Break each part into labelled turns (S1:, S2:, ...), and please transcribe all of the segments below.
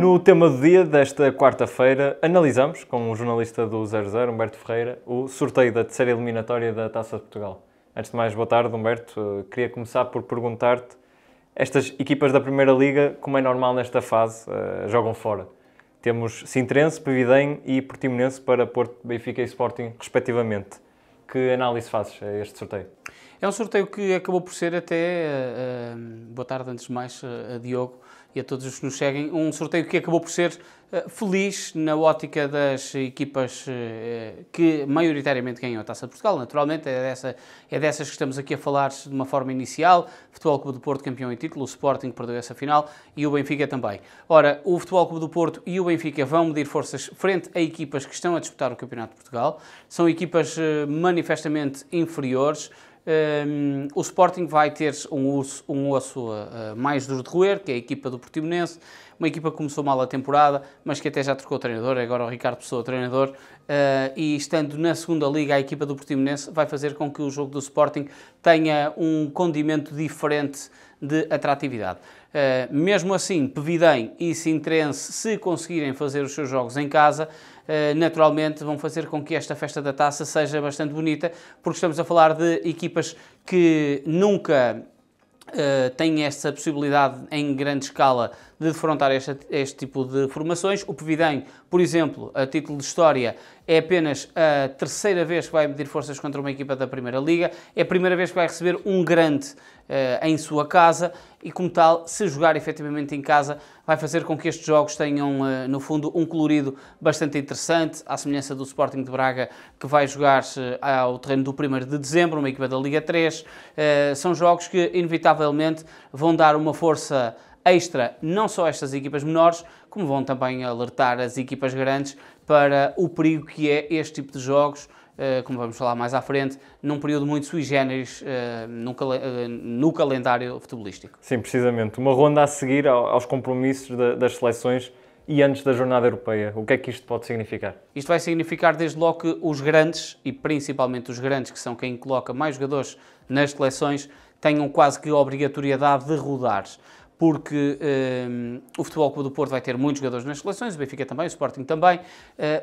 S1: No tema do dia desta quarta-feira, analisamos com o jornalista do 00, Humberto Ferreira, o sorteio da terceira eliminatória da Taça de Portugal. Antes de mais, boa tarde, Humberto. Queria começar por perguntar-te: estas equipas da Primeira Liga, como é normal nesta fase, uh, jogam fora. Temos Sintrense, Pevidem e Portimonense para Porto, Benfica e Sporting, respectivamente. Que análise fazes a este sorteio?
S2: É um sorteio que acabou por ser até, uh, boa tarde antes de mais, uh, Diogo, e a todos os que nos seguem, um sorteio que acabou por ser uh, feliz na ótica das equipas que maioritariamente ganham a Taça de Portugal. Naturalmente, é, dessa, é dessas que estamos aqui a falar de uma forma inicial. Futebol Clube do Porto, campeão em título, o Sporting perdeu essa final e o Benfica também. Ora, o Futebol Clube do Porto e o Benfica vão medir forças frente a equipas que estão a disputar o Campeonato de Portugal. São equipas manifestamente inferiores. Um, o Sporting vai ter um osso, um osso uh, mais duro de roer, que é a equipa do Portimonense, uma equipa que começou mal a temporada, mas que até já trocou o treinador, agora o Ricardo Pessoa treinador, uh, e estando na segunda liga, a equipa do Portimonense vai fazer com que o jogo do Sporting tenha um condimento diferente de atratividade. Uh, mesmo assim, Pevidem e Sintrense, se conseguirem fazer os seus jogos em casa, naturalmente vão fazer com que esta festa da taça seja bastante bonita, porque estamos a falar de equipas que nunca uh, têm esta possibilidade em grande escala de defrontar este, este tipo de formações. O Pevidem, por exemplo, a título de história, é apenas a terceira vez que vai medir forças contra uma equipa da Primeira Liga, é a primeira vez que vai receber um grande uh, em sua casa e, como tal, se jogar efetivamente em casa, vai fazer com que estes jogos tenham, uh, no fundo, um colorido bastante interessante, à semelhança do Sporting de Braga, que vai jogar-se ao terreno do 1 de dezembro, uma equipa da Liga 3. Uh, são jogos que, inevitavelmente, vão dar uma força extra não só estas equipas menores, como vão também alertar as equipas grandes para o perigo que é este tipo de jogos, eh, como vamos falar mais à frente, num período muito sui generis eh, no calendário futebolístico.
S1: Sim, precisamente. Uma ronda a seguir aos compromissos das seleções e antes da jornada europeia. O que é que isto pode significar?
S2: Isto vai significar desde logo que os grandes, e principalmente os grandes, que são quem coloca mais jogadores nas seleções, tenham quase que a obrigatoriedade de rodar porque um, o Futebol Clube do Porto vai ter muitos jogadores nas seleções, o Benfica também, o Sporting também. Uh,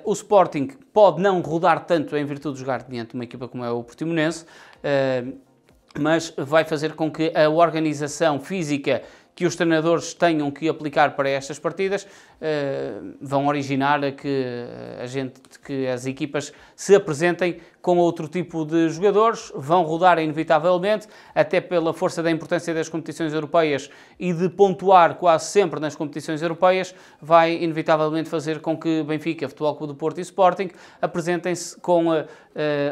S2: o Sporting pode não rodar tanto em virtude de jogar diante de uma equipa como é o Portimonense, uh, mas vai fazer com que a organização física que os treinadores tenham que aplicar para estas partidas uh, vão originar que a gente, que as equipas se apresentem com outro tipo de jogadores, vão rodar inevitavelmente, até pela força da importância das competições europeias e de pontuar quase sempre nas competições europeias, vai inevitavelmente fazer com que Benfica, Futebol Clube do Porto e Sporting apresentem-se com uh,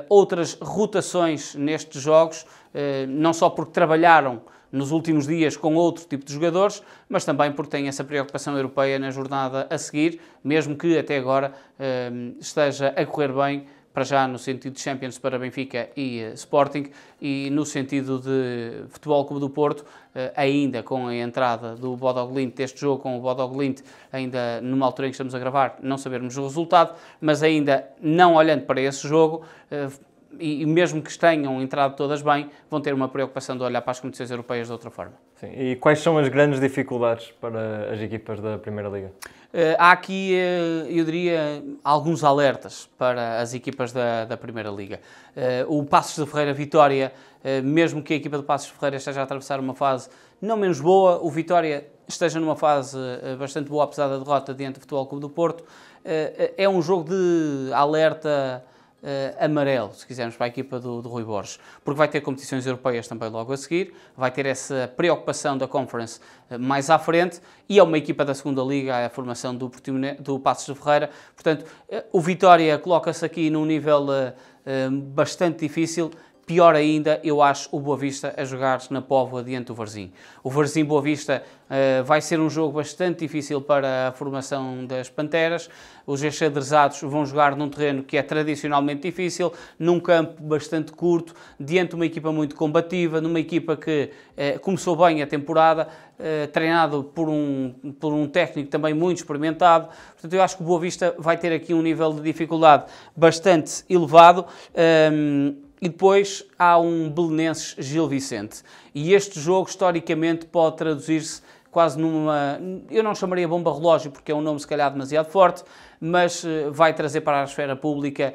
S2: outras rotações nestes jogos, uh, não só porque trabalharam nos últimos dias com outro tipo de jogadores, mas também porque tem essa preocupação europeia na jornada a seguir, mesmo que até agora ehm, esteja a correr bem, para já no sentido de Champions para Benfica e uh, Sporting, e no sentido de Futebol Clube do Porto, uh, ainda com a entrada do Bodoglint, deste jogo com o Bodoglint, ainda numa altura em que estamos a gravar, não sabermos o resultado, mas ainda não olhando para esse jogo, uh, e, e, mesmo que tenham entrado todas bem, vão ter uma preocupação de olhar para as competições europeias de outra forma.
S1: Sim. E quais são as grandes dificuldades para as equipas da Primeira Liga?
S2: Uh, há aqui, uh, eu diria, alguns alertas para as equipas da, da Primeira Liga. Uh, o Passos de Ferreira Vitória, mesmo que a equipa do Passos de Ferreira esteja a atravessar uma fase não menos boa, o Vitória esteja numa fase bastante boa, apesar da derrota diante do Futebol Clube do Porto. é um jogo de alerta amarelo, se quisermos, para a equipa do, do Rui Borges, porque vai ter competições europeias também logo a seguir, vai ter essa preocupação da Conference uh, mais à frente e é uma equipa da segunda Liga, a formação do, do Passos de Ferreira. Portanto, uh, o Vitória coloca-se aqui num nível bastante difícil Pior ainda, eu acho o Boa Vista a jogar na Póvoa diante do Varzim. O Varzim Boa Vista uh, vai ser um jogo bastante difícil para a formação das Panteras. Os enxadrezados vão jogar num terreno que é tradicionalmente difícil, num campo bastante curto, diante de uma equipa muito combativa, numa equipa que uh, começou bem a temporada, uh, treinado por um, por um técnico também muito experimentado. Portanto, eu acho que o Boa Vista vai ter aqui um nível de dificuldade bastante elevado. Um, ehm, e depois há um Belenenses Gil Vicente. E este jogo, historicamente, pode traduzir-se quase numa. Eu não chamaria bomba relógio porque é um nome se calhar demasiado forte, mas vai trazer para a esfera pública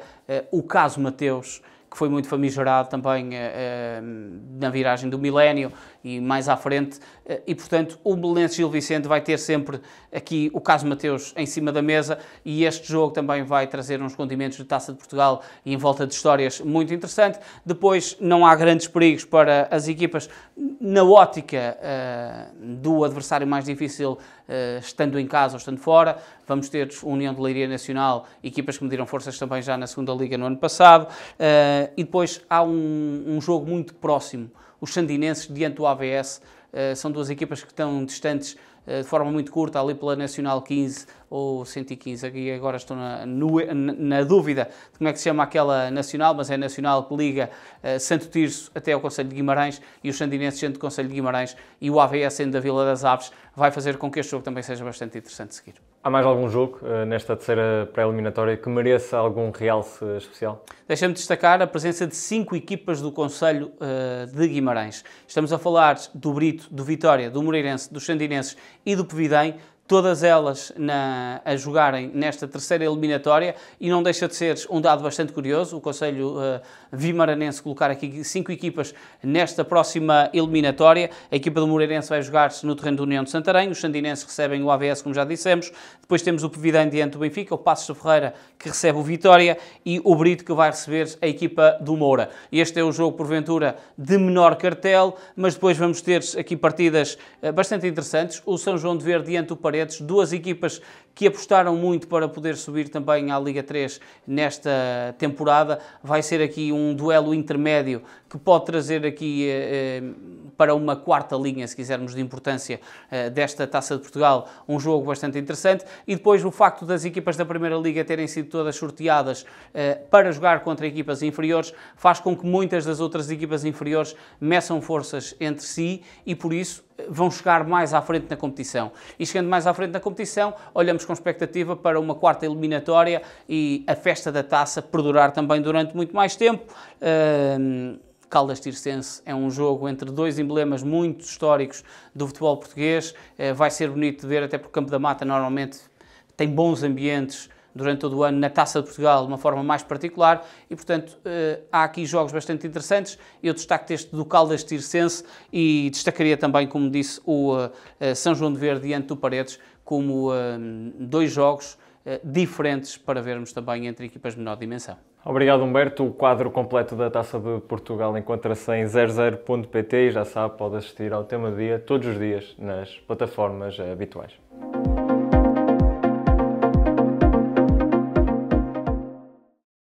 S2: o caso Mateus que foi muito famigerado também uh, na viragem do milénio e mais à frente. Uh, e, portanto, o Belenenses Gil Vicente vai ter sempre aqui o caso Mateus em cima da mesa e este jogo também vai trazer uns condimentos de Taça de Portugal e em volta de histórias muito interessante. Depois, não há grandes perigos para as equipas na ótica uh, do adversário mais difícil, estando em casa ou estando fora. Vamos ter União de Leiria Nacional, equipas que mediram forças também já na segunda Liga no ano passado. Uh, e depois há um, um, jogo muito próximo, os Sandinenses diante do AVS. Eh, são duas equipas que estão distantes uh, de forma muito curta, ali pela Nacional 15 ou 115. Aqui agora estou na, na, dúvida de como é que se chama aquela Nacional, mas é Nacional que liga Santo Tirso até ao Conselho de Guimarães e os Sandinenses sendo do Conselho de Guimarães e o AVS sendo da Vila das Aves, vai fazer com que este jogo também seja bastante interessante de seguir.
S1: Há mais algum jogo uh, nesta terceira pré-eliminatória que mereça algum realce especial?
S2: Deixa-me destacar a presença de cinco equipas do Conselho uh, de Guimarães. Estamos a falar do Brito, do Vitória, do Moreirense, dos Sandinenses e do Pevidém todas elas na, a jogarem nesta terceira eliminatória e não deixa de ser um dado bastante curioso, o Conselho uh, Vimaranense colocar aqui cinco equipas nesta próxima eliminatória. A equipa do Moreirense vai jogar-se no terreno do União de Santarém, os Sandinenses recebem o AVS, como já dissemos, depois temos o Pevidém diante do Benfica, o Passos de Ferreira que recebe o Vitória e o Brito que vai receber a equipa do Moura. Este é o jogo, porventura, de menor cartel, mas depois vamos ter aqui partidas uh, bastante interessantes. O São João de Verde diante do Paredes Paredes, duas equipas que apostaram muito para poder subir também à Liga 3 nesta temporada. Vai ser aqui um duelo intermédio que pode trazer aqui eh, eh, para uma quarta linha, se quisermos, de importância eh, desta Taça de Portugal, um jogo bastante interessante. E depois o facto das equipas da Primeira Liga terem sido todas sorteadas para jogar contra equipas inferiores faz com que muitas das outras equipas inferiores meçam forças entre si e por isso vão chegar mais à frente na competição. E chegando mais à frente na competição, olhamos com expectativa para uma quarta eliminatória e a festa da taça perdurar também durante muito mais tempo. Uh, Caldas Tircense é um jogo entre dois emblemas muito históricos do futebol português. Uh, vai ser bonito de ver, até porque o Campo da Mata normalmente tem bons ambientes durante todo o ano na Taça de Portugal de uma forma mais particular e, portanto, uh, há aqui jogos bastante interessantes. Eu destaco este do Caldas Tircense e destacaria também, como disse, o uh, São João de Verde diante do Paredes, como dois jogos diferentes para vermos também entre equipas de menor dimensão.
S1: Obrigado, Humberto. O quadro completo da Taça de Portugal encontra-se em 00.pt e já sabe, pode assistir ao tema do dia todos os dias nas plataformas habituais.